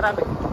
rasta